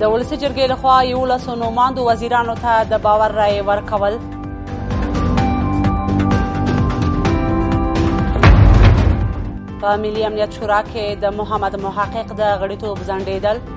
د ولسي جرګې لخوا یو لسو نوماندو وزیرانو ته د باور رای ورکول په ملي امنیت شورا کې د محمد محقق د غړیتوب ځنډېدل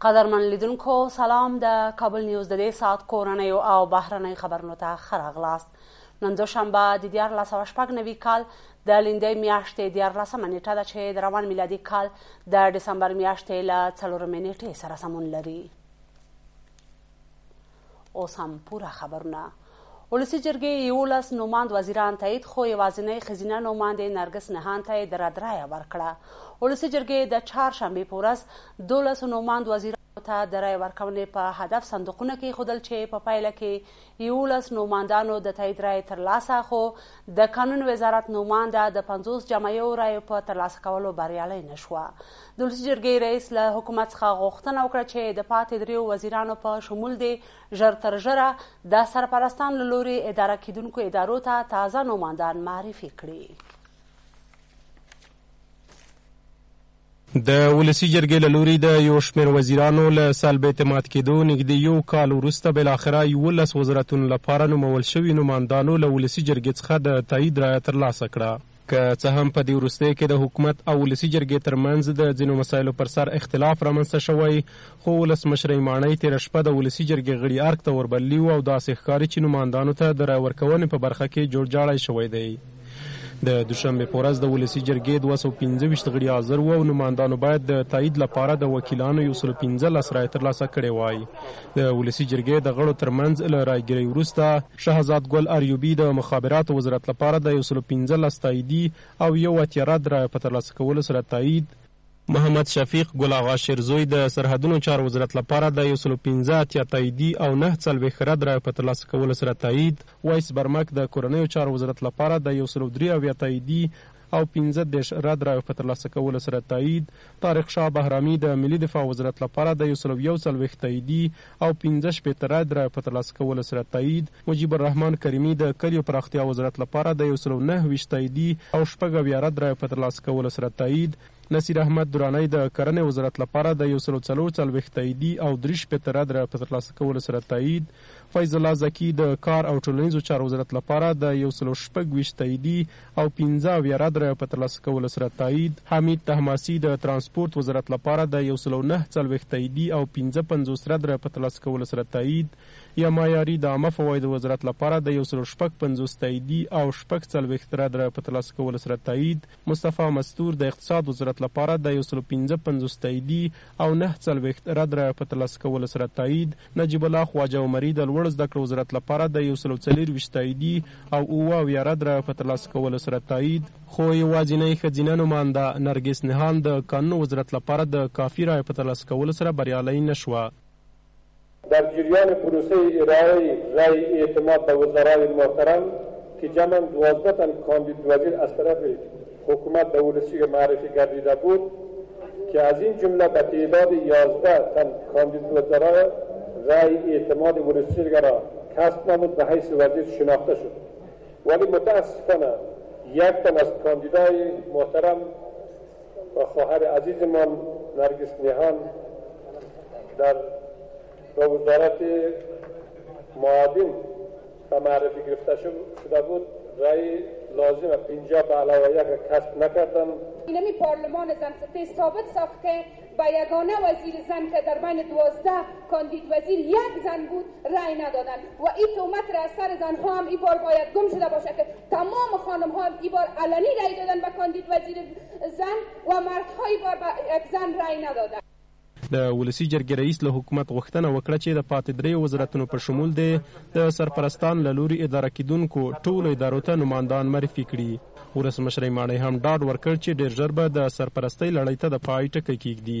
قدرمن لیدونکو سلام د کابل نیوز د دې ساعت کورنۍ او بهرنۍ خبرونو ته ښه راغلاست نن دوشنبه د دیارلس سوه شپږ نوي کال د لیندۍ میاشتې دیارلسمه نیټه ده چې د روان میلادي کال د ډسمبر میاشتې له څلورمې نیټې سره سمون لري اوس هم پوره خبرونه ولسي جرګې یولس نوماند وزیران تایید خو یوازینۍ ښځینه نوماندې نرګس نهان ته یې د رد رایه ورکړه ولسي جرګې د چهارشنبې په ورځ دولسو نوماند وزیران ته د رای ورکونې په هدف صندوقونه کې خودل چې په پایله کې یولس نوماندانو د تایید رای ترلاسه خو د قانون وزارت نومانده د پنځوس جمعیو رایو په ترلاسه کولو بریالۍ نشوه د ولسي جرګې رئیس له حکومت څخه غوښتنه وکړه چې د پاتې دریو وزیرانو په شمول دې ژر تر ژره د سرپرستان له لوري اداره کیدونکو ادارو ته تازه نوماندان معرفي کړي. د ولسي جرګې له لوري د یو شمېر وزیرانو له سلب اعتماد کېدو نږدې یو کال وروسته بالاخره یولس وزارتونو لپاره نومول شوي نوماندانو له ولسي جرګې څخه د تایید رایه ترلاسه کړه. که څه هم په دې وروستیو کې د حکومت او ولسي جرګې ترمنځ د ځینو مسایلو پر سر اختلاف رامنځته شوی، خو ولسمشرۍ ماڼۍ تېره شپه د ولسي جرګې غړي ارګ ته وربللي وو او داسې ښکاري چې نوماندانو ته د رایې ورکونې په برخه کې جوړجاړی شوی دی. د دوشنبې په ورځ د ولسي جرګې دوه سوه پنځه ویشت غړي حاضر وو او نوماندانو باید د تایید لپاره د وکیلانو یو سلو پنځلس رایې ترلاسه کړې وای. د ولسي جرګې د غړو ترمنځ له رایګیرۍ وروسته، شهزاد ګل اریوبي د مخابراتو وزرات لپاره د یو سلو پنځلس تاییدي او یو اتیا رد رایو په ترلاسه کولو سره تایید، محمد شفیق ګل اغا شیرزوی د سرحدونو چارو وزرات لپاره د یو سلو پنځه اتیا تاییدي او نهه څلوېښت رد رایو په ترلاسه کولو سره تایید، ویس برمک د کورنیو چارو وزرات لپاره د یو سلو درې اویا تاییدي او پنځه دېرش رد رایو په ترلاسه کولو سره تایید، طارق شاه بهرامي د ملي دفاع وزارت لپاره د یو سل او یو څلوېښت تاییدي او پنځه شپېته رد رایو په ترلاسه کولو سره تایید، مجیب الرحمن کریمي د کلیو پراختیا وزارت لپاره د یو سل او نهه ویشت تاییدي او شپږ اویا رد رایو په ترلاسه کولو سره تایید، نصیر احمد درانی د کرنې وزارت لپاره د یو سل او څلور څلوېښت تاییدي او دري شپېته رد رایو په ترلاسه کولو سره تایید، فیض الله ذکي د کار او ټولنیزو چارو وزارت لپاره د یو سل او شپږ ویشت تاییدي او پنځه اویا رد رایو په ترلاسه کولو سره تایید، حمید طهماسي د ترانسپورت وزارت لپاره د یو سل او نهه څلوېښت تاییدي او پنځه پنځوس رد رایو په ترلاسه کولو سره تایید، یما یاري د عامه فوایدو وزارت لپاره د یو سل او شپږ پنځوس تاییدي او شپږ څلوېښت رد رایو په ترلاسه کولو سره تایید، مصطفی مستور د اقتصاد وزارت لپاره د یو سل او پنځه پنځوس تاییدي او نهه څلوېښت رد رایو په ترلاسه کولو سره تایید، نجیب الله خواجه عمري د لوړو زده کړو وزارت لپاره د یو سل او څلور ویشت تاییدي او اووه اویا رد رایو په ترلاسه کولو سره تایید، خو یواځینۍ ښځینه نومانده نرګس نهان د کانونو وزارت لپاره د کافي رایو په ترلاسه کولو سره بریالۍ نه شوه. در جریان پروسه ارائه رای اعتماد به وزرای محترم که جمعا دوازده تن کاندید وزیر از طرف حکومت به ولسی معرفی گردیده بود که از این جمله به تعداد یازده تن کاندید وزرا رای اعتماد بروسیلگرا کسب نمود به حیث وزیر شناخته شد ولی متاسفانه یک تن از کاندیدای محترم و خواهر عزیزمان نرگس نیهان در وزارت معادن و معرفی گرفته شده بود رای لازم اینجا به علاوه یک کسب نکردن اینمی پارلمان زن ثابت ساخت که با یگانه وزیر زن که در بین دوازده کاندید وزیر یک زن بود رای ندادن و این تومت را از سر زنها هم ای بار باید گم شده باشه که تمام خانم ها ای بار علنی رای دادن به کاندید وزیر زن و مردها ای بار به یک زن رای ندادن د ولسی جرګې رئیس له حکومت غوښتنه وکړه چې د پاتې درې وزارتونو په شمول دی د سرپرستان له لوري اداره کیدونکو ټولو ادارو ته نوماندان معرفي کړي ولسمشرۍ ماڼۍ هم ډاډ ورکړ چې ډیر ژر به د سرپرستۍ لړۍ ته د پای ټکی کیږدي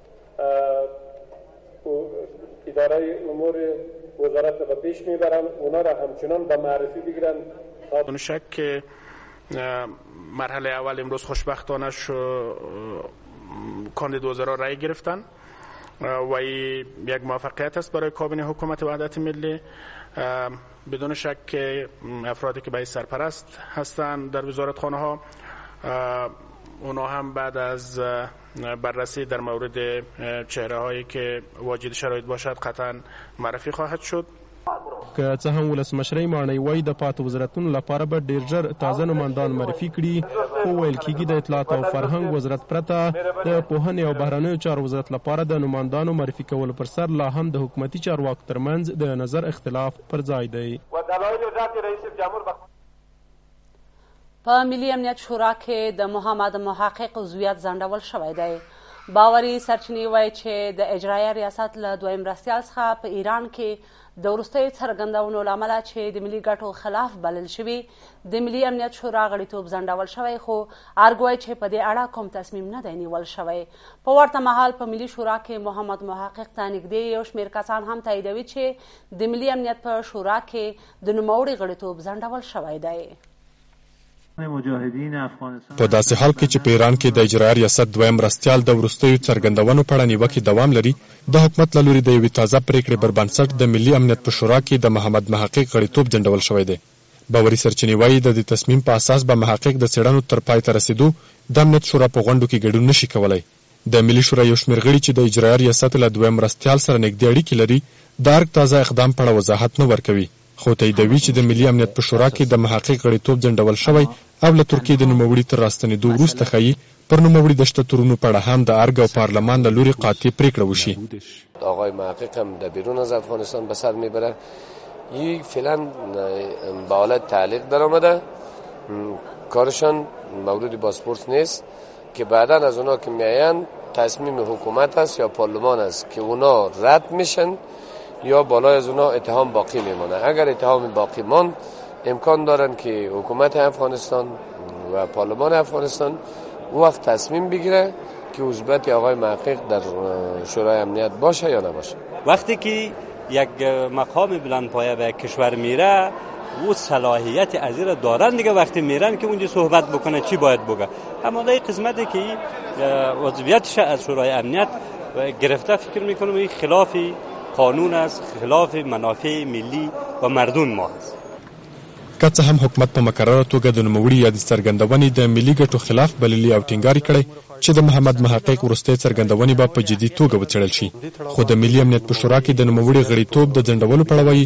اداره امور وزارت به پیش میبرند اونا را همچنان به معرفی بگیرند اون شک که مرحله اول امروز خوشبختانه شو کاندید وزرا رای گرفتن و این یک موفقیت است برای کابینه حکومت وحدت ملی بدون شک که افرادی که به سرپرست هستند در وزارت خانه ها اونا هم بعد از بررسی در مورد چهره هایی که واجد شرایط باشد قطعا معرفی خواهد شد. که څه هم ولسمشرۍ ماڼۍ وايي د پاتو وزرتونو لپاره به ډېر ژر تازه نوماندان معرفي کړي، خو ویل کېږي د اطلاعات او فرهنګ وزرت پرته د پوهنې او بهرنیو چارو وزرت لپاره د نوماندانو معرفي کولو پر سر لا هم د حکومتي چارواکو ترمنځ د نظر اختلاف پر ځای دی. په ملي امنیت شورا کې د محمد محقق عضویت ځنډول شوی دی باوري سرچینې وایي چې د اجرایه ریاست له دویم مرستیال څخه په ایران کې د وروستیو څرګندونو له امله چې د ملي ګټو خلاف بلل شوي د ملي امنیت شورا غړیتوب ځنډول شوی خو ارګ وایي چې په دې اړه کوم تصمیم نه دی نیول شوی په ورته مهال په ملي شورا کې محمد محقق ته نږدې یو شمېر کسان هم تاییدوي چې د ملي امنیت په شورا کې د نوموړي غړیتوب ځنډول شوی دی. په داسې حال کې چې په ایران کې د اجرایه ریاست دویم مرستیال د وروستیو څرګندونو په اړه نیوکې دوام لري، د حکومت له لوري د یوې تازه پرېکړې پر بنسټ د ملي امنیت په شورا کې د محمد محقق غړیتوب ځنډول شوی دی. باوري سرچینې وايي، د دې تصمیم په اساس به محقق د څېړنو تر پای ته رسېدو د امنیت شورا په غونډو کې ګډون نه شي کولای. د ملي شورا یو شمېر غړي چې د اجرایه ریاست له دویم مرستیال سره نېږدې اړیکې لري، د ارګ تازه اقدام په اړه وضاحت نه ورکوي، خو تاییدوي چې د ملي امنیت په شورا کې د محقق غړیتوب ځنډول شوی او له ترکیې د نوموړي تر راستنېدو وروسته ښايي پر نوموړي د شته تورونو په اړه هم د ارګ او پارلمان له لوري قاطع پرېکړه وشي. آقای محقق هم د بیرون از افغانستان به سر میبره ای فعلا به حالت تعلیق در آمده کارشان مورد بازپرس نیست که بعدا از اونا که میایند تصمیم حکومت است یا پارلمان است که اونا رد میشن یا بالای از اونا اتهام باقی میمونه اگر اتهام باقی ماند امکان دارن که حکومت افغانستان و پارلمان افغانستان وقت تصمیم بگیره که عضویت آقای محقق در شورای امنیت باشه یا نباشه وقتی که یک مقام بلند پایه به کشور میره او صلاحیت از را دارن دیگه وقتی میرن که اونجا صحبت بکنه چی باید بگه هموندای قسمتی که عضویت شه از شورای امنیت گرفته فکر میکنم این خلاف قانون است خلاف منافع ملی و مردم ما است که څه هم حکومت په مکرره توګه د نوموړي یادې څرګندونې د ملي ګټو خلاف بللي او ټینګار یې کړی چې د محمد محقق وروستۍ څرګندونې به په جدي توګه وڅېړل شي، خو د ملي امنیت په شورا کې د نوموړي غړیتوب د ځنډولو په اړه وایي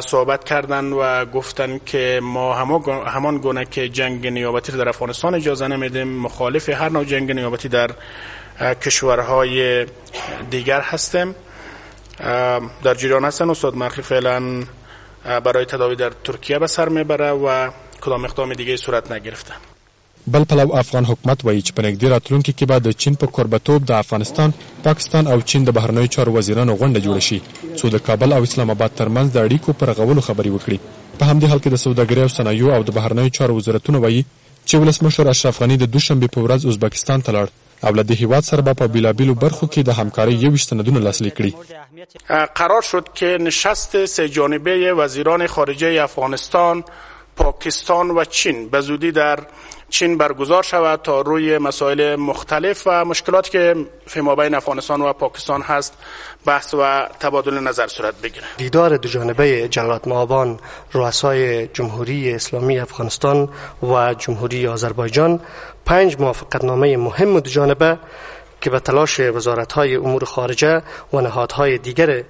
صحبت کردن و گفتن که ما همان گونه که جنگ نیابتی در افغانستان اجازه نمیدیم مخالف هر نوع جنگ نیابتی در کشورهای دیگر هستم در جریان هستن استاد مرخی فعلا برای تداوی در ترکیه به سر میبره و کدام اقدام دیگه صورت نگرفته بل پلو افغان حکومت وايي چې په نږدې راتلونکي کې به د چين په کوربه توب د افغانستان، پاکستان او چين د بهرنيو چارو وزيرانو غونډه جوړه شي څو د کابل او اسلام اباد ترمنځ د اړيکو په رغولو خبرې وکړي. په همدې حال کې د سوداګرۍ او صنايعو او د بهرنيو چارو وزرتونه وايي چې ولسمشر اشرف غني د دوشنبې په ورځ ازبکستان ته لاړ او له دې هېواد سره به په بېلابېلو برخو کې د همکارۍ یوویشت سندونه لاسلیک کړي. قرار شد که نشست سه جانبه وزیران خارجه افغانستان، پاکستان و چین به زودی در چین برگزار شود تا روی مسائل مختلف و مشکلاتی که فیمابین افغانستان و پاکستان هست بحث و تبادل نظر صورت بگیره. دیدار دو جانبه جلالت مآبان رؤسای جمهوری اسلامی افغانستان و جمهوری آذربایجان پنج موافقتنامه مهم دو جانبه که به تلاش های امور خارجه و نهادهای دیگر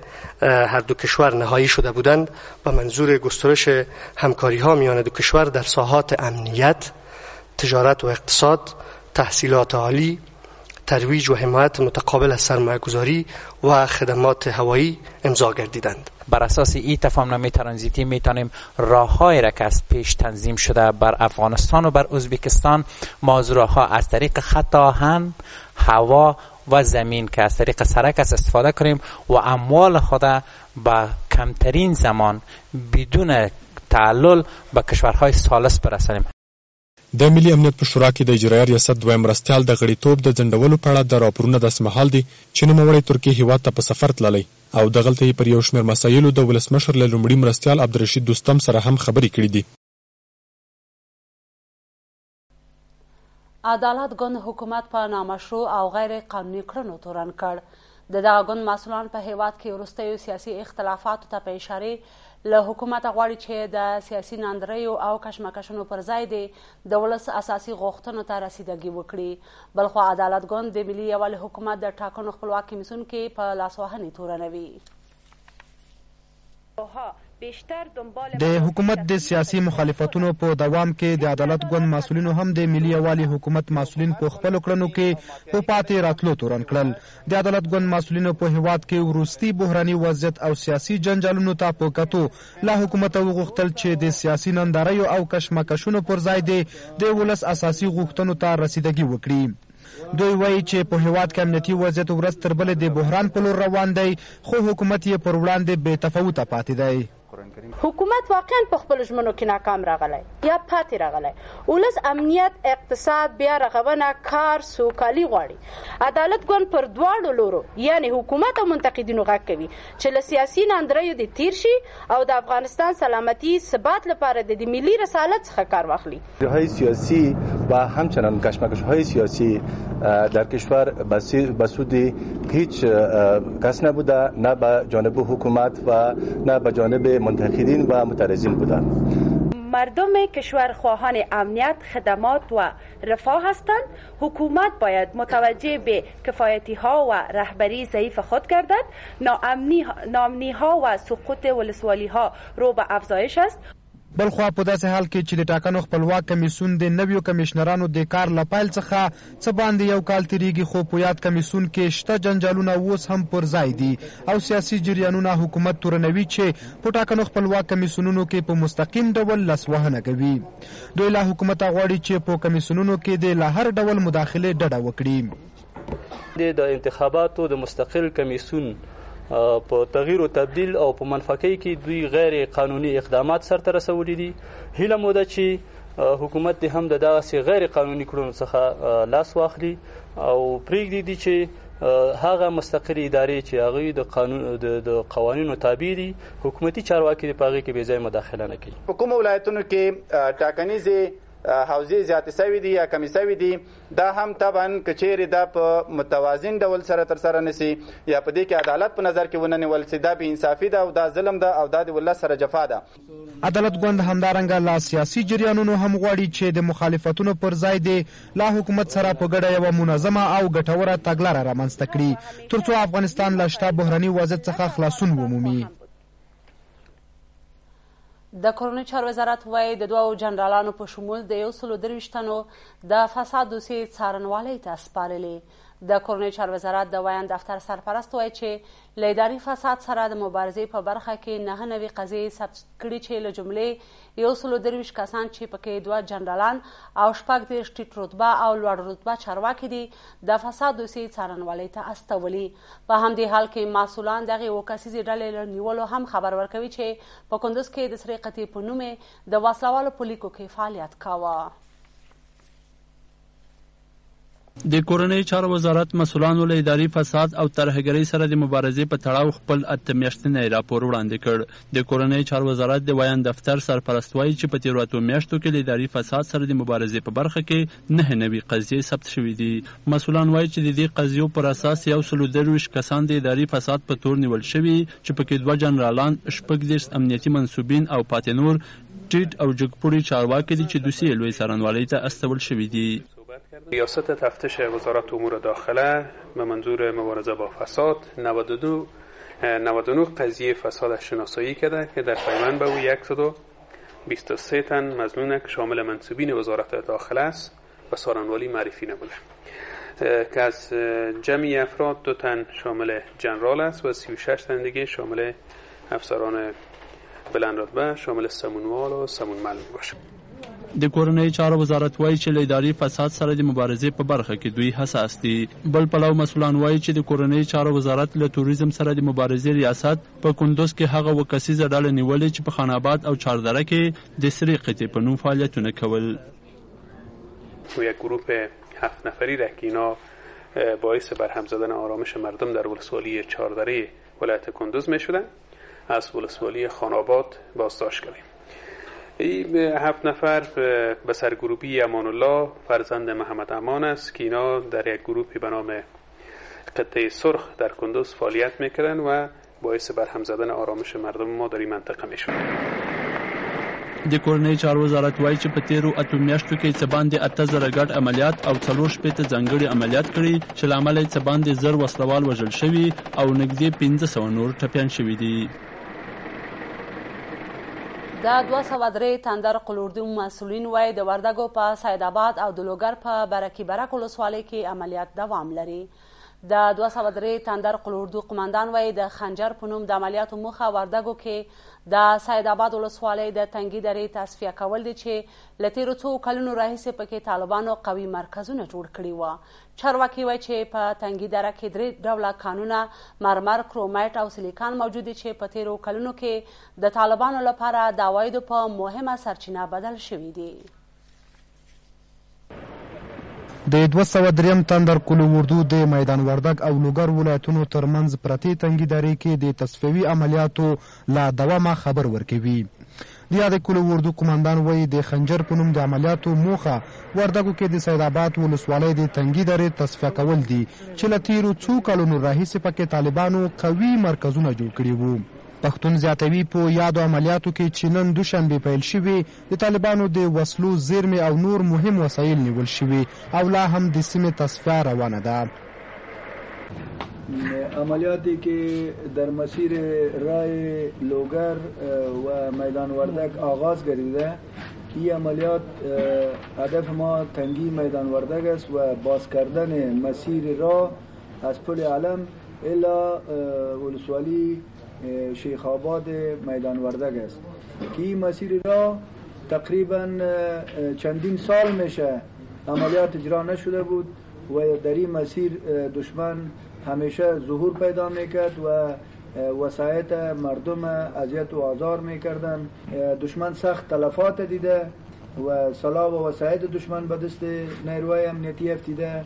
هر دو کشور نهایی شده بودند و منظور گسترش همکاری ها میان دو کشور در ساحات امنیت، تجارت و اقتصاد، تحصیلات عالی، ترویج و حمایت متقابل از سرمایه‌گذاری و خدمات هوایی امضا گردیدند. بر اساس این تفاهم ترانزیتی میتانیم راههایی را که از پیش تنظیم شده بر افغانستان و بر ازبکستان ما از طریق خط آهن هوا و زمین که از طریق سرک است استفاده کنیم و اموال خود به کمترین زمان بدون تعلل به کشورهای سالس برسانیم د ملي امنیت په شورا کې د اجرایه ریاست دویم مرستیال د غړیتوب د ځنډولو په اړه د راپورونه داسې مهال دي چې نوموړی ترکیې هېواد ته په سفر تللی او دغلته یې پر یو شمېر مسایلو د ولسمشر له لومړي مرستیال عبدالرشید دوستم سره هم خبرې کړې دي. عدالت ګوند حکومت په نامشروع او غیر قانوني کړنو تورن کړ. د دغه ګوند مسئولان په هېواد کې وروستیو سیاسي اختلافاتو ته په اشارې له حکومته غواړي چې د سیاسي ناندریو او کشمکشونو پر ځای دې د ولس اساسي غوښتنو ته رسیدګي وکړي. بلخوا عدالت ګوند د ملي یووالي حکومت د ټاکنو خپلواک کمیسیون کې په لاسوهنې تورنوي. د حکومت د سیاسي مخالفتونو په دوام کې د عدالت ګوند مسولینو هم د ملي یووالي حکومت مسولین په خپلو کړنو کې په پاتې راتلو تورن کړل د عدالت ګوند مسولینو په هیواد کې وروستي بحراني وضعیت او سیاسي جنجالونو ته په کتو له حکومته وغوښتل چې د سیاسي ننداریو او کشمکشونو پر ځای دې د ولس اساسي غوښتنو ته رسیدګي وکړي دوی وایي چې په هېواد کې امنیتي وضعیت ورځ تر بلې د بحران په لور روان دی، خو حکومت یې پر وړاندې بې تفاوته پاتې دی. حکومت واقعا په خپلو ژمنو کې ناکام راغلی یا پاتې راغلی. ولس امنیت، اقتصاد، بیا رغونه، کار، سوکالي غواړي. عدالت ګوند پر دواړو لورو یعنې حکومت او منتقدینو غږ کوي چې له سیاسي ناندریو دې تېر شي، او د افغانستان سلامتی ثبات لپاره د د ملی رسالت څخه کار واخلی. های سیاسی و همچنان کشمکش های سیاسی در کشور بسود هیچ کس نبوده نه به جانب حکومت و نه به جانب منتقدین و مترزین بوده. مردم کشور خواهان امنیت، خدمات و رفاه هستند حکومت باید متوجه به کفایتی ها و رهبری ضعیف خود گردد، ناامنی ها و سقوط ولسوالی ها رو به افزایش است، بلخوا په داسې حال کې چې د ټاکنو خپلواک کمېسیون د نویو کمېشنرانو د کار له پیل څخه څه باندې یو کال تېرېږي خو په یاد کمېسیون کې شته جنجالونه اوس هم پر ځای دي او سیاسي جریانونه حکومت تورنوي چې په ټاکنو خپلواک کمېسیونونو کې په مستقیم ډول لاسوهنه کوي. دوی له حکومته غواړي چې په کمیسیونونو کې دې له هر ډول مداخلې ډډه وکړي. دې د انتخاباتو د مستقل کمیسیون په تغییر او تبدیل او په منفکۍ کې دوی غیر قانوني اقدامات سرته رسولي دي هیله مو ده چې حکومت دې هم د دغسې غیر قانوني کړنو څخه لاس واخلي او پرېږدي دي چې هغه مستقلې ادارې چې هغوی د قانون د قوانینو تابع دي حکومتي چارواکي دې په هغې کې بې ځایه مداخله نه کوي. په کومو ولایتونو کې ټاکنیزې حوزې زیاتې سوې دي یا کمې سوې دي، دا هم طبعاً که چېرې دا په متوازن ډول سره تر سره نه سي یا په دې کې عدالت په نظر کې ونه نیول سي، دا بې انصافي ده او دا ظلم ده او دا د ولس سره جفا ده. عدالت ګوند همدارنګه له سیاسي جریانونو هم غواړي چې د مخالفتونو پر ځای دې له حکومت سره په ګډه یوه منظمه او ګټوره تګلاره رامنځته کړي ترڅو افغانستان له شته بحراني وضعیت څخه خلاصون ومومي د کورنۍ چارو وزارت وایي د دوو جنرالانو په شمول د یو سلو درویشت تنو د فساد دوسیې څارنوالۍ ته سپارلې د کورنیو چارو وزارت د ویاند دفتر سرپرست وایي چې له اداري فساد سره د مبارزې په برخه کې نهه نوي قضیې ثبت کړي چې له جملې یو سلو درویشت کسان چې پکې دوه جنرالان او شپږ دېرش ټیټ رتبه او لوړ رتبه چارواکي دي د فساد دوسیې څارنوالۍ ته استولي په همدې حال کې مسولان دغې اوه کسیزې ډلې له نیولو هم خبر ورکوي چې په کندوز کې د سرې قطعې په نوم د وسلوالو په لیکو کې فعالیت کاوه د کورنۍ چارو وزارت مسولانو له اداري فساد او ترهګرۍ سره د مبارزې په تړاو خپل اته میاشتنی راپور وړاندې کړ د کورنۍ چارو وزارت د ویاند دفتر سرپرست وایي چې په تیرو اتو میاشتو کې له اداري فساد سره د مبارزې په برخه کې نه نوي قضیې ثبت شوې دي مسولان وایي چې د دې قضیو پر اساس یو سل او درویشت کسان د اداري فساد په تور نیول شوي چې پکې دوه جنرالان شپږ دېرش امنیتي منسوبین او پاتې نور ټيټ او جګ پوړي چارواکي دي چې دوسي يې لوی څارنوالۍ ته استول شوي دي. ریاست تفتش وزارت امور داخله به منظور مبارزه با فساد نود و دو نود و نه قضیه فساد شناسایی کرده که در پیوند به او یکصد و بیست و سه تن مظنون که شامل منصوبین وزارت داخله است و سارانوالی معرفی نبوده که از جمعی افراد دو تن شامل جنرال است و 36 تن دیگه شامل افسران بلند رتبه شامل سمونوال و سمون معلوم باشه د کورنۍ چارو وزارت وایي چې له اداري فساد سره د مبارزې په برخه کې دوی حساس دي بل پلو مسولان وایي چې د کورنۍ چارو وزارت له توریزم سره د مبارزې ریاست په کندوز کې هغه و کسیزه ډله نیولې چې په خان آباد او چهاردره کې د سرې قطعې په نوم فعالیتونه کول و یک گروه هفت نفری ره که اینا باعث برهم زدن آرامش مردم در ولسوالی چاردره ولایت کندوز می شدن از ولسوالی خاناباد بازداشت کردیم این هفت نفر به سرگروپی امان الله فرزند محمد امان است که اینا در یک گروپی به نام قطعه سرخ در کندوز فعالیت میکردن و باعث برهم زدن آرامش مردم ما در این منطقه می شود. د کورنیو چارو وزارت وايي چې په تېرو اتو میاشتو کې څه باندې اته زره ګډ عملیات او څلور شپېته ځانګړي عملیات کړي چې له امله یې څه باندې زر وسله وال وژل شوي او نږدې پنځه سوه نور ټپیان شوي دي. د دوه سوه درې تندر قلوردوم مسؤلین وایي د وردګو په سید اباد او د لوګر په برکي برک ولسوالۍ کې عملیات دوام لري د دوه سوه درې تندر قلوردو قماندان وایي د خنجر په نوم د عملیاتو موخه وردګو کې د سید آباد ولسوالۍ د تنګي درې تصفیه کول دي چې له تیرو څو کلونو راهیسې پکې طالبانو قوي مرکزونه جوړ کړي وو چارواکي وایي چې په تنګي دره کې درې ډوله کانونه مرمر کرومایټ او سلیکان موجود دي چې په تیرو کلونو کې د طالبانو لپاره د عوایدو په مهمه سرچینه بدل شوي دي د دوه سوه دریم تندر کلو اردو د میدان وردګ او لوګر ولایتونو تر منځ پرتې تنګي درې کې د تصفیوي عملیاتو لا دوامه خبر ورکوي. د یادې کلو اردو قوماندان وایي د خنجر په نوم د عملیاتو موخه وردګو کې د سید آباد ولسوالۍ د تنګي درې تصفیه کول دي چې له تیرو څو کلونو راهیسې پکې طالبانو قوي مرکزونه جوړ کړي وو. پښتون زیاتوي په یادو عملیاتو کې چې نن دوشنبې پیل شوي د طالبانو د وسلو زېرمې او نور مهم وسایل نیول شوي او لا هم د سیمې تصفیه روانه ده. عملیاتی که در مسیر رای لوګر و میدان وردګ آغاز ګردیده، ای عملیات هدف ما تنګی میدان وردګ است و باز کردن مسیر راه از پل علم الی ولسوالی، شیخ آباد میدان وردګ است که این مسیر را تقریبا چندین سال میشه عملیات اجرا نشده بود و در این مسیر دشمن همیشه ظهور پیدا میکرد و وسایت مردم اذیت و آزار میکردن دشمن سخت تلفات دیده و سلاح و وسایت دشمن به دست نیروهای امنیتی افتیده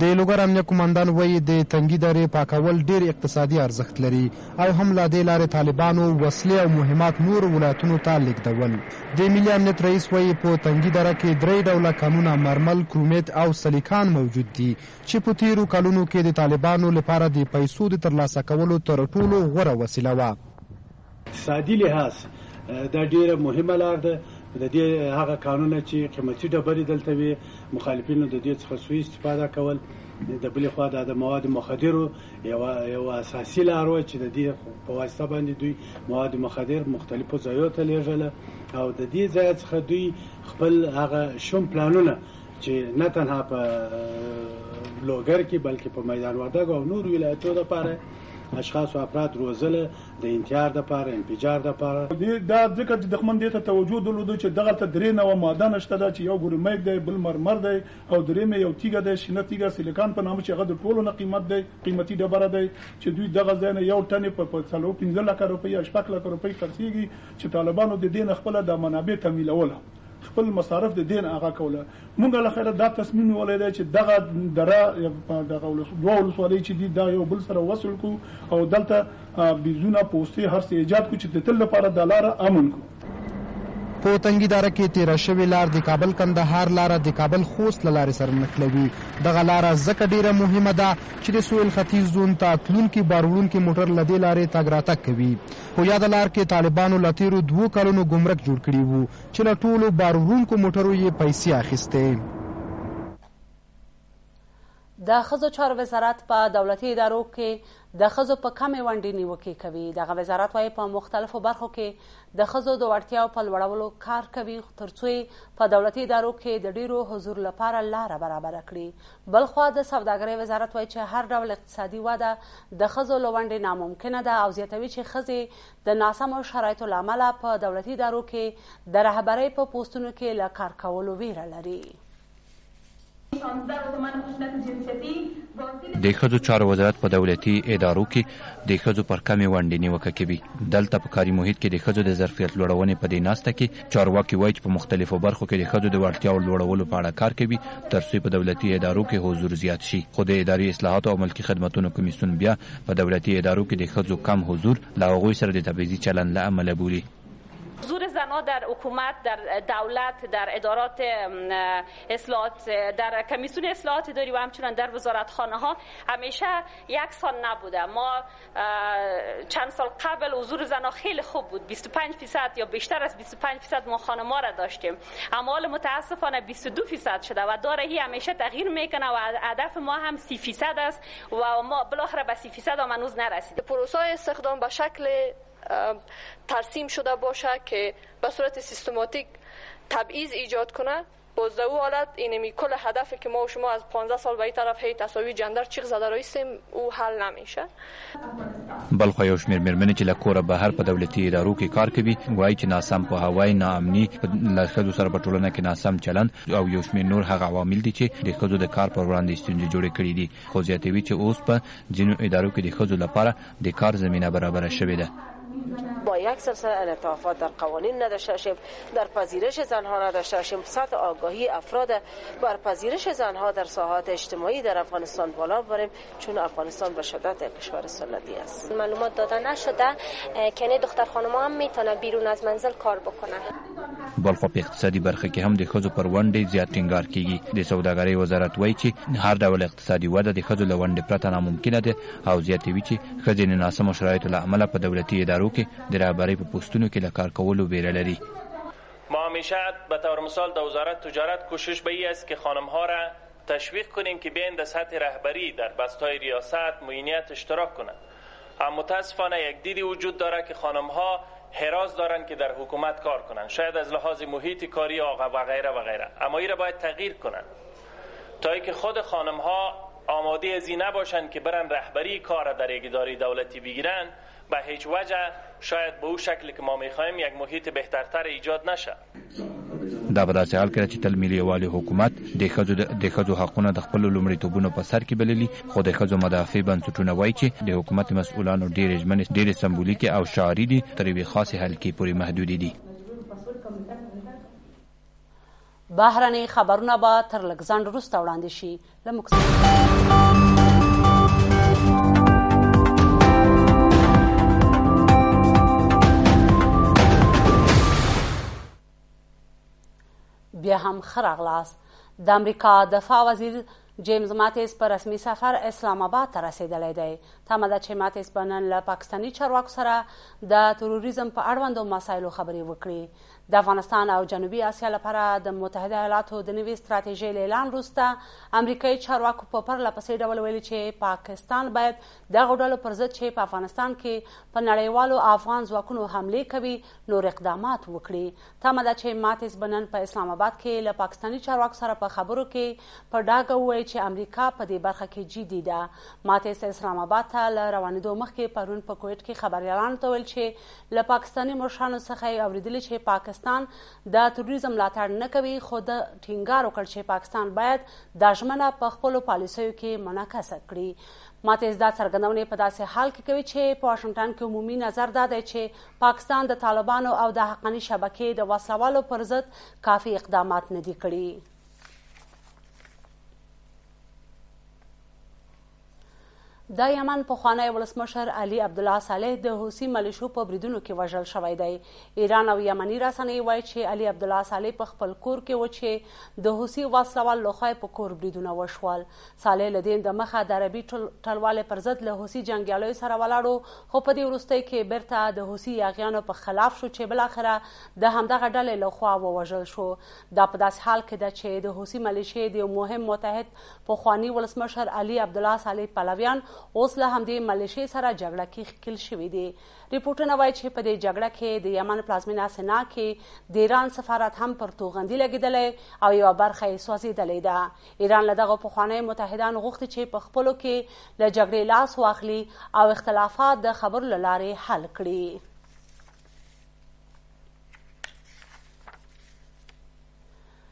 د لوګر امنیه قوماندان وایي د تنګي درې پاکول ډیر اقتصادي ارزښت لري او هم لا دې لارې طالبانو وسلې او مهمات نورو ولایتونو ته لیږدول. د ملي امنیت رئیس وایي په تنګي دره کې درې ډوله کانونه مرمل، کرومیت او سلیکان موجود دي چې په تیرو کلونو کې د طالبانو لپاره د پیسو د ترلاسه کولو تر ټولو غوره وسیله وه. اقتصادي لحاظ دا ډېره مهمه لار ده، خو د دې هغه کانونه چې قیمتي ډبرې دلته وې، مخالفینو د دې څخه سوء استفاده کول، د بلې خوا دا د مواد مخدرو یوه یوه اساسي لار وه چې د دې په واسطه باندې دوی مواد مخدر مختلفو ځایو ته لېږله او د دې ځایه څخه دوی خپل هغه شوم پلانونه چې نه تنها په لوګر کې بلکې په میدان وردګو او نورو ولایتو لپاره اشخاص او افراد روزله. د انتحار دپاره انفجار دپاره. دا ځکه چې دښمن دې ته توجه درلوده چې دغلته درې نوعه معدن شته ده چې یو ګورمیک دی، بل مرمر دی او دریم یې یو تیږه دی، شینه تیږه، سیلیکان په نامه چې هغه د ټولو نه قیمت دی، قیمتي ډبره دی چې دوی دغه ځای نه یو ټن یې په په څلور پنځه لکه روپۍ یا شپږ لکه روپۍ خرڅیږي چې طالبانو ددې نه خپله دا منابع تمویلوله. خپل مصارف د دین اغا کوله مونږه له خیره دا تصمیم نیولای دی چې دغه دره دغه ولس دوه ولسوالۍ چې دي دا یو بل سره وصل کو او دلته بیزونه پوستې هر څه ایجاد کو چې د تل لپاره د لار امن کو په تنګي دره کې تیره شوې لار د کابل کندهار لاره د کابل خوست له لارې سره نښلوي دغه لاره ځکه ډیره مهمه ده چې د سویل ختیځ زون ته تلونکي باروړونکي موټر له دې لارې تګ راتګ کوي په یاده لار کې طالبانو له تېرو دوو کلونو ګمرک جوړ کړي وو چې له ټولو بار وړونکو موټرو یې پیسې اخیستې. د ښځو چارو وزارت په دولتي ادارو کې د ښځو په کمې ونډې نیوکې کوي. دغه وزارت وايي په مختلفو برخو کې د ښځو د وړتیاو په لوړولو کار کوي ترڅو یې په دولتي ادارو کې د ډیرو حضور لپاره لاره برابره کړي. بلخوا د سوداګرۍ وزارت وايي چې هر ډول اقتصادي وده د ښځو له ونډې ناممکنه ده او زیاتوي چې ښځې د ناسمو شرایطو له امله په دولتي ادارو کې د رهبرۍ په پوستونو کې له کار کولو ویره لري. د ښځو چارو وزارت په دولتي ادارو کې د ښځو پر کمې ونډې نیوکه کوي دلته په کاري محیط کې د ښځو د ظرفیت لوړونې په دې ناسته کې چارواکي وايي چې په مختلفو برخو کې د ښځو د وړتیاو لوړولو په اړه کار کوي ترڅو په دولتي ادارو کې حضور زیات شي خو د اداري اصلاحاتو او ملکي خدمتونو کمیسیون بیا په دولتي ادارو کې د ښځو کم حضور له هغوی سره د تبعیضي چلند له امله بولي حضور زنها در حکومت در دولت در ادارات اصلاحات در کمیسیون اصلاحات اداری و همچنان در وزارتخانه ها همیشه یکسان نبوده ما چند سال قبل حضور زنها خیلی خوب بود 25 فیصد یا بیشتر از 25 فیصد ما ها را داشتیم اما حال متاسفانه 22 فیصد شده و داره هی همیشه تغییر میکنه و هدف ما هم 30 فیصد است و ما بالاخره به 30 فیصد هم هنوز نرسیدیم پروسه استخدام به شکل ترسیم شده باشه که به صورت سیستماتیک تبعیض ایجاد کنه اوس د او حالت این می کل هدفه که ما و شما از پانزده سال به این طرف هی تساوی جندر چیخ زده رایستیم او حل نمیشه. بل خوا یو شمېر مېرمنې چې له کوره بهر په دولتي ادارو کې کار کوي وايي چې ناسم پوهاوی، ناامني، له ښځو سره په ټولنه کې ناسم چلند او یو شمېر نور هغه عوامل دي چې د ښځو د کار پر وړاندې ستونزې جوړې کړې دي، خو زیاتوي چې اوس په ځینو ادارو کې د ښځو لپاره د کار زمینه برابره شوې ده. با یک سلسله انعطافات در قوانین نداشته باشیم در پذیرش زنها نداشته باشیم سطح آگاهی افراد بر پذیرش زنها در ساحات اجتماعی در افغانستان بالا ببریم چون افغانستان به شدت یک کشور سنتی است معلومات داده نشده که نه دختر خانم هم میتونه بیرون از منزل کار بکنه بلخوا په اقتصادي برخه کې هم د ښځو پر ونډې زیات ټینګار کیږي د سوداګرۍ وزارت وایي چې هر ډول اقتصادي وده د ښځو له ونډې پرته ناممکنه ده او زیاتوي چې ښځې د ناسمو شرایطو له امله په دولتي ادارو کې د رهبرۍ په پوستونو کې له کار کولو ویره لري. ما همیشه به طور مثال در وزارت تجارت کوشش به ای است که خانم ها را تشویق کنیم که بیایند در سطح رهبری در بست های ریاست، معینیت اشتراک کنند. اما متاسفانه یک دیدی وجود دارد که خانم ها حراس دارند که در حکومت کار کنند. شاید از لحاظ محیط کاری و غیره و غیره. اما ای را باید تغییر کنند. تا که خود خانمها آماده از این نباشند که برن رهبری کار در یک اداره دولتی بگیرند به هیچ وجه شاید به او شکل که ما میخواهیم یک محیط بهترتر ایجاد نشه دا په داسې حال کې ده چې تل ملي یوالي حکومت د ښځو د ښځو حقونه د خپلو لومړیتوبونو په سر کې بللي خو د ښځو مدافع بنسټونه وایي چې د حکومت مسؤلانو ډېرې ژمنې ډېرې سمبولیکې او شعاري دي تر یوې خاصې حلقې پورې محدودې دي بهرني خبرونه به تر لږ ځنډ وروسته وړاندې شي له موږ بیا هم خراغلاس د امریکا دفاع وزیر جیمز ماتیس په رسمي سفر اسلام آباد ته رسیدلی دی تمه ده چې ماتیس به نن له پاکستاني چارواکو سره د تروریزم په اړوندو مسایلو خبرې وکړي د افغانستان او جنوبي اسیا لپاره د متحده ایالاتو د نوي ستراتیژۍ له اعلان وروسته امریکایي چارواکو په پرله پسې ډول ویلي چې پاکستان باید دغو ډلو پر ضد چې په افغانستان کې په نړیوالو افغان ځواکونو حملې کوي نور اقدامات وکړي تمه ده چې ماتیس به نن په اسلام آباد کې له پاکستاني چارواکو سره په خبرو کې په ډاګه وویل چې امریکا په دې برخه کې جدي ده ماتیس اسلام آباد ته له روانېدو مخکې پرون په کویټ کې خبریالانو ته ویل چې له پاکستاني مشرانو څخه یې اوریدلي چې پاکستان د تروریزم ملاتړ نه کوي خو ده ټینګار وکړ چې پاکستان باید دا ژمنه په خپلو پالیسیو کې منعکسه کړي ماتیز دا څرګندونې په داسې حال کې کوي چې په واشنګټن کې عمومي نظر دا دی چې پاکستان د طالبانو او د حقاني شبکې د وسلوالو پر ضد کافي اقدامات نه دي کړي د یمن پخوانی ولسمشر علي عبدالله صالح د حوثي ملیشو په بریدونو کې وژل شوی دی ایران او یمني رسنۍ وایي چې علي عبدالله صالح په خپل کور کې و چې د حوثي وسلوال لخوا په کور بریدونه وشول صالح له دې دمخه د عربي ټلوالې پر ضد له حوثي جنګیالیو سره ولاړو خو په دې وروستۍ کې بیرته د حوثي یاغیانو په خلاف شو چې بالاخره د همدغه ډلې لخوا ووژل شو دا په داسې حال کې ده چې د حوثي ملیشې د یو مهم متحد پخواني ولسمشر علي عبدالله صالح پلویان اوس له همدې ملیشې سره جګړه کې ښکیل شوي دي. رپوټونه وایي چې په دې جګړه کې د یمن پلازمینه سنا کې د ایران سفارت هم پر توغندي لګیدلی او یوه برخه یې سوځیدلې ده. ایران له دغه پخوانیو متحدان غوښتي چې په خپلو کې له جګړې لاس واخلي او اختلافات د خبرو له لارې حل کړي.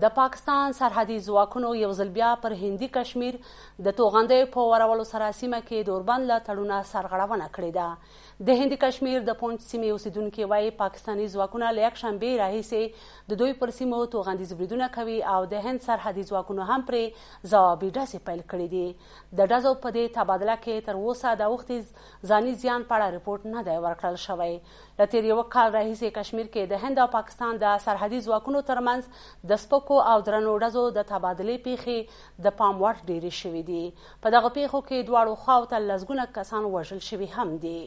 د پاکستان سرحدي ځواکونو یو ځل بیا پر هندي کشمیر د توغندیو په ورولو سره سیمه کې دوربند له تړونه سرغړونه کړې ده د هندي کشمیر د پونچ سیمې اوسیدونکي وایي پاکستاني ځواکونه له یکشنبې راهیسې د دوی پر سیمو توغندیز بریدونه کوي او د هند سرحدي ځواکونو هم پرې ځوابي ډزې پیل کړې دي د ډزو په دې تبادله کې تر اوسه د اوښتي ځاني زیان په اړه رپورټ نه دی ورکړل شوی له تېر یوه کال راهیسې کشمیر کې د هند او پاکستان د سرحدي ځواکونو ترمنځ د سپکو او درنو ډزو د تبادلې پیښې د پام وړ ډېرې شوې دي. په دغو پیښو کې دواړو خواو ته لسګونه کسان وژل شوي هم دي.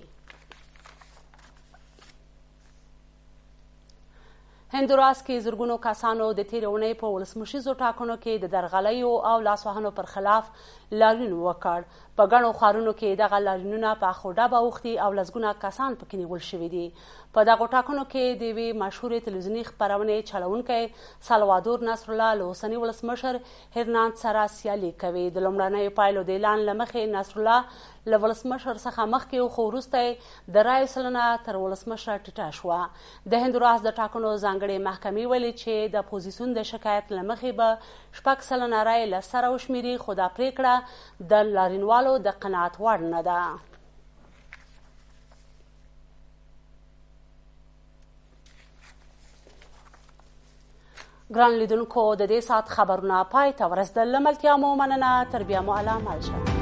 هندوراس کې زرګونو کسانو د تېرې اونۍ په ولسمشریزو ټاکنو کې د درغلیو او لاسوهنو پر خلاف لاریون وکړ. په ګڼو ښارونو کې دغه لاریونونه په اخ و ډب اوښتي او لسګونه کسان پکې نیول شوي دي. په دغو ټاکنو کې د یوې مشهورې تلویزیوني خپرونې چلوونکی سلوادور نصرالله له اوسني ولسمشر هرناند سره سیالي کوي. د لومړنیو پایلو د اعلان له مخې نصرالله له ولسمشر څخه مخکې و، خو وروسته یې د رایو سلنه تر ولسمشره ټیټه شوه. د هندوراس د ټاکنو ځانګړې محکمې ویلي چې د اپوزیسیون د شکایت له مخې به شپږ سلنه رایې له سره وشمیري خو دا پریکړه د لارینوالو د قناعت وړ نه ده. ګران لیدونکو د دې سات خبرونه پای ته ورسېدل له ملتیا مو مننه تر بیا مو الله مل شه